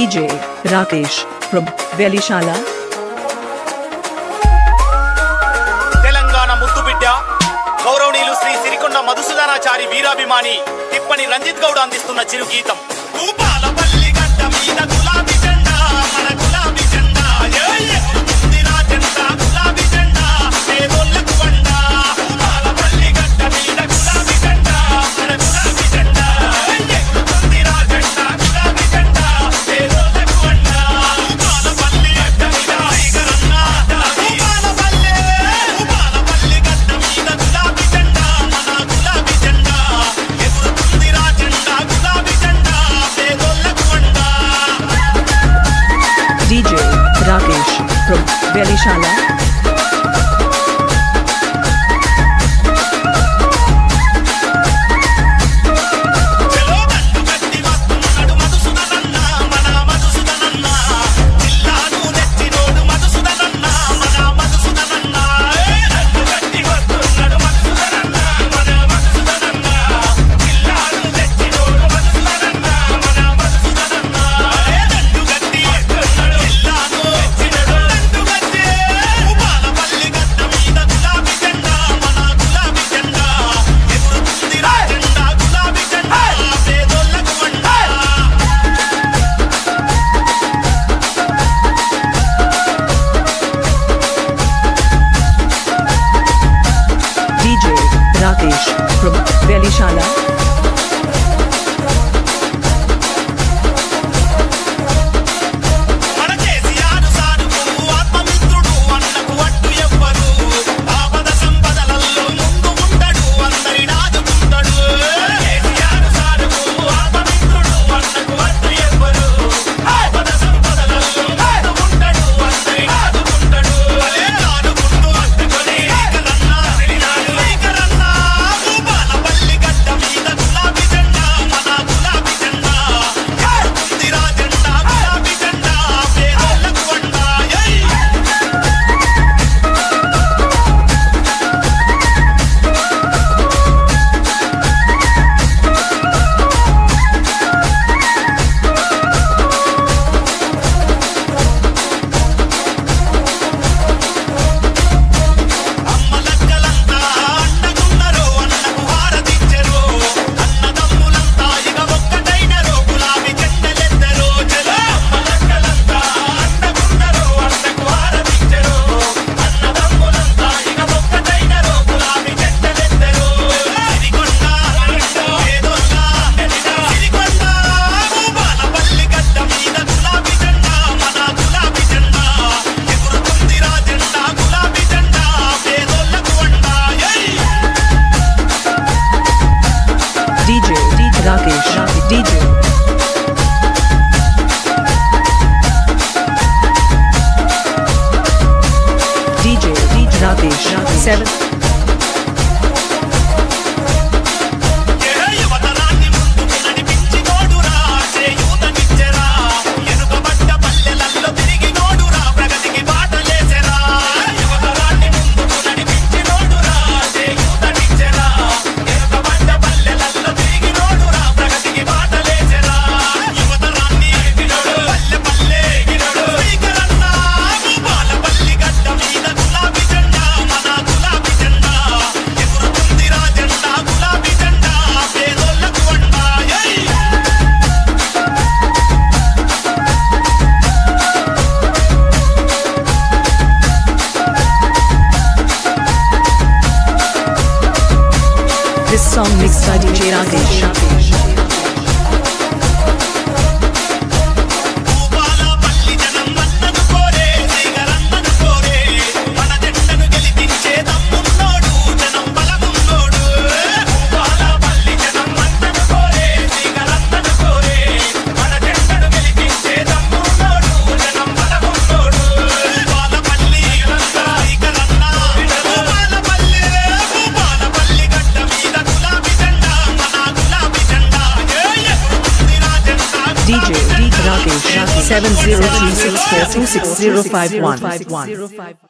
విజయ్ రాకేష్ ప్రభు వెలిశాల తెలంగాణ ముద్దుబిడ్డ గౌరవనీయులు శ్రీ సిరికొండ మధుసూదనాచారి వీరాభిమాని తిప్పని రంజిత్ గౌడ్ అందిస్తున్న చిరు గీతం प्रयोगशाला भव्य DJ. DJ, DJ Radesh, 7. song mixed by DJ Rakesh. DJ Rakesh 7036